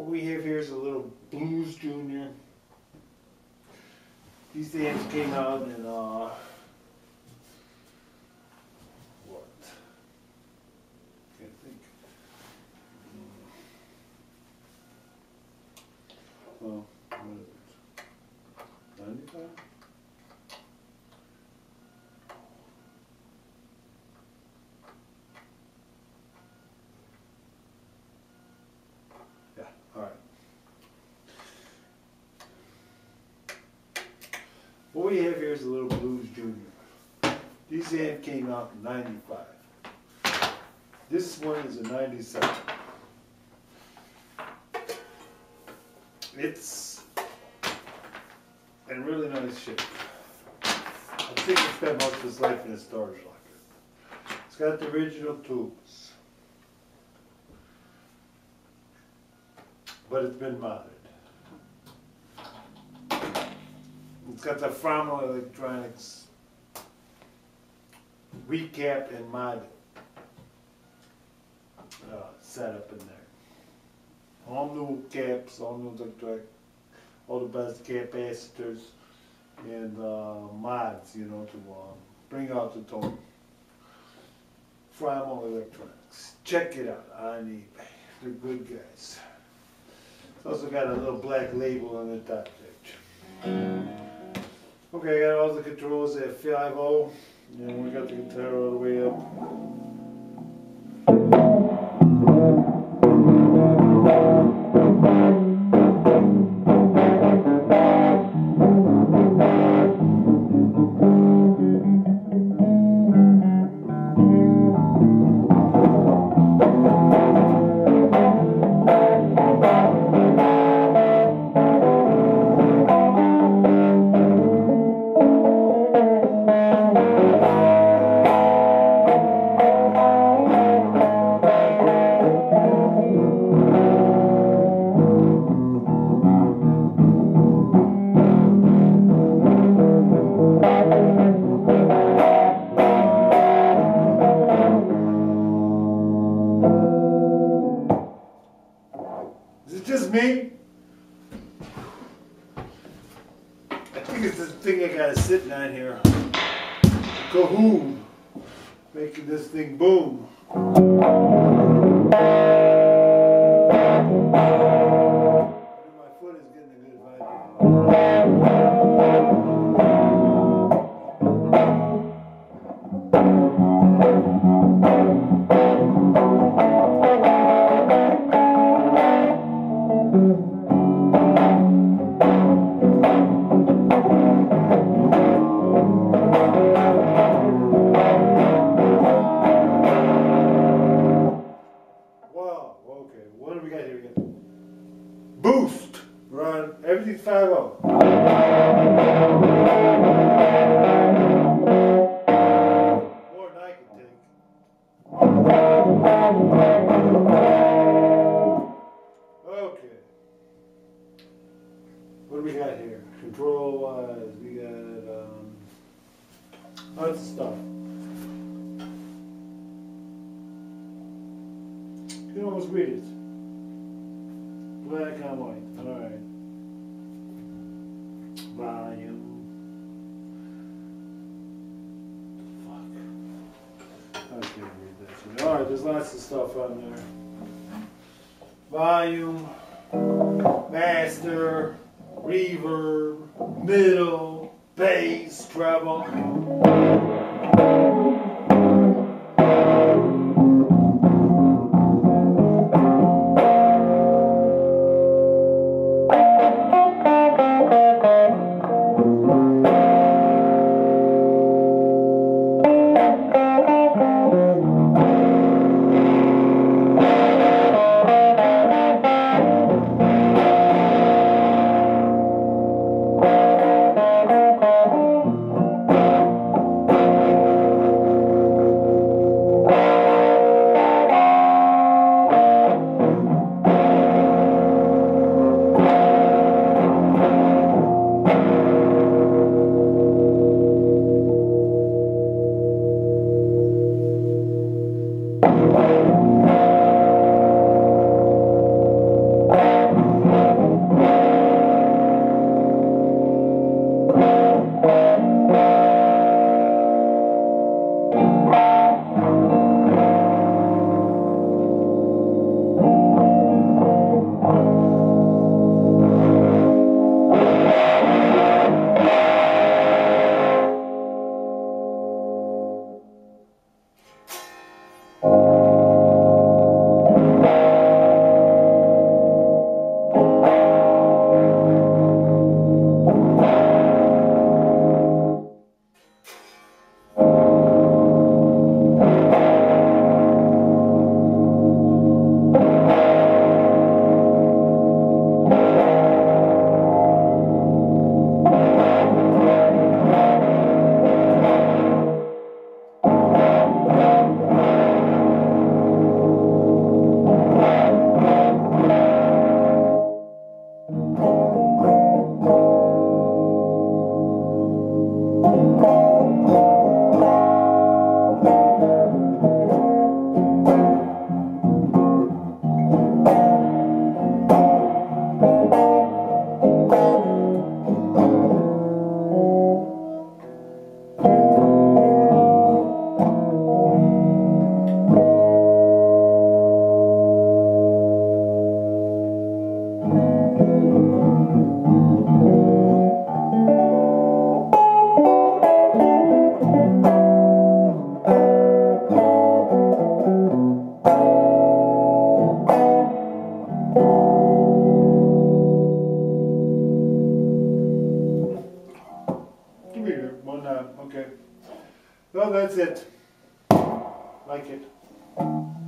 What we have here is a little Blues Junior. These amps came out in uh, what? Can't think. Well, what is it? Ninety-five? What we have here is a little Blues Junior. These amp came out in ninety-five. This one is a ninety-seven. It's in really nice shape. I think it spent most of its life in a storage locker. It's got the original tubes. But it's been modded. It's got the Fromel Electronics recap and mod uh, setup in there. All new caps, all new electric, all the best capacitors and uh, mods, you know, to uh, bring out the tone. Fromel Electronics. Check it out on eBay. They're good guys. It's also got a little black label on the top page. Okay, I got all the controls at 5 and we got the guitar all the way up. Is it just me? I think it's the thing I got sitting on here. Cahoon. Making this thing boom. Boost. On everything's 5 More I can take. Okay. What do we got here? Control wise, we got um, lots of stuff. You can almost read it. Black and white. All right. Volume. Fuck. I can't read that. shit. All right, there's lots of stuff on there. Volume, master, reverb, middle, bass, treble. Like it.